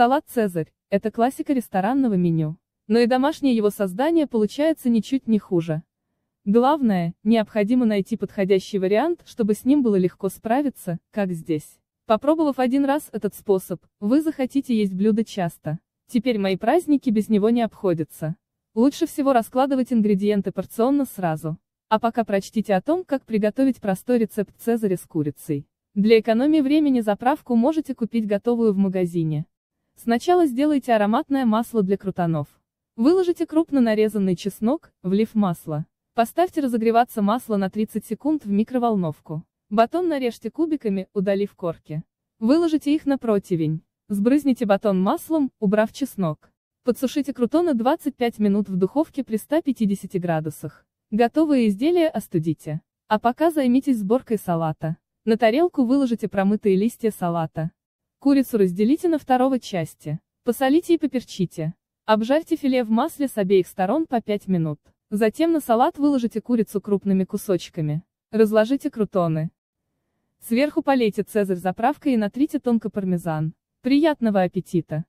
Салат «Цезарь» – это классика ресторанного меню. Но и домашнее его создание получается ничуть не хуже. Главное, необходимо найти подходящий вариант, чтобы с ним было легко справиться, как здесь. Попробовав один раз этот способ, вы захотите есть блюдо часто. Теперь мои праздники без него не обходятся. Лучше всего раскладывать ингредиенты порционно сразу. А пока прочтите о том, как приготовить простой рецепт цезаря с курицей. Для экономии времени заправку можете купить готовую в магазине. Сначала сделайте ароматное масло для крутанов. Выложите крупно нарезанный чеснок, влив масло. Поставьте разогреваться масло на 30 секунд в микроволновку. Батон нарежьте кубиками, удалив корки. Выложите их на противень. Сбрызните батон маслом, убрав чеснок. Подсушите крутоны 25 минут в духовке при 150 градусах. Готовые изделия остудите. А пока займитесь сборкой салата. На тарелку выложите промытые листья салата. Курицу разделите на второго части. Посолите и поперчите. Обжарьте филе в масле с обеих сторон по 5 минут. Затем на салат выложите курицу крупными кусочками. Разложите крутоны. Сверху полейте цезарь заправкой и натрите тонко пармезан. Приятного аппетита!